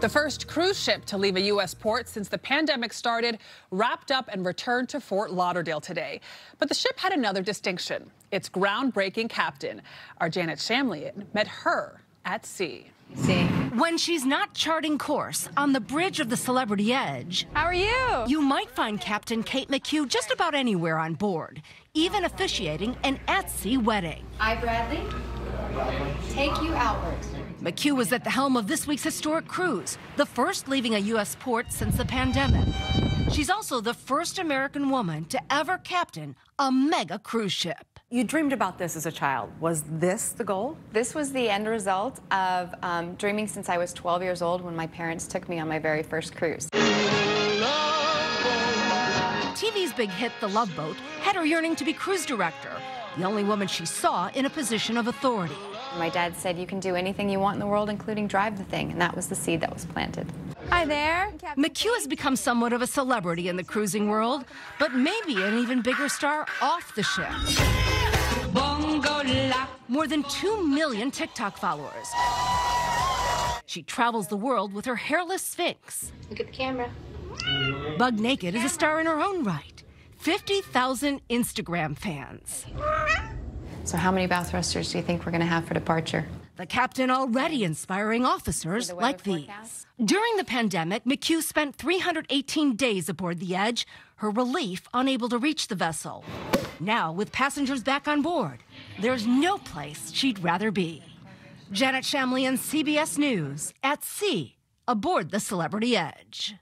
The first cruise ship to leave a U.S. port since the pandemic started wrapped up and returned to Fort Lauderdale today. But the ship had another distinction. Its groundbreaking captain, our Janet Shamlian, met her at sea. See. When she's not charting course on the bridge of the Celebrity Edge. How are you? You might find Captain Kate McCue just about anywhere on board, even officiating an at sea wedding. I, Bradley, take you outward. McCue was at the helm of this week's historic cruise, the first leaving a U.S. port since the pandemic. She's also the first American woman to ever captain a mega cruise ship. You dreamed about this as a child. Was this the goal? This was the end result of um, dreaming since I was 12 years old when my parents took me on my very first cruise. TV's big hit, The Love Boat, had her yearning to be cruise director, the only woman she saw in a position of authority. My dad said, You can do anything you want in the world, including drive the thing. And that was the seed that was planted. Hi there. Captain McCue has become somewhat of a celebrity in the cruising world, but maybe an even bigger star off the ship. More than 2 million TikTok followers. She travels the world with her hairless Sphynx. Look at the camera. Bug Naked is a star in her own right. 50,000 Instagram fans. So, how many bow thrusters do you think we're going to have for departure? The captain already inspiring officers the like these. forecast? During the pandemic, McCue spent 318 days aboard the Edge, her relief unable to reach the vessel. Now, with passengers back on board, there's no place she'd rather be. Janet Shamlian, CBS News, at sea, aboard the Celebrity Edge.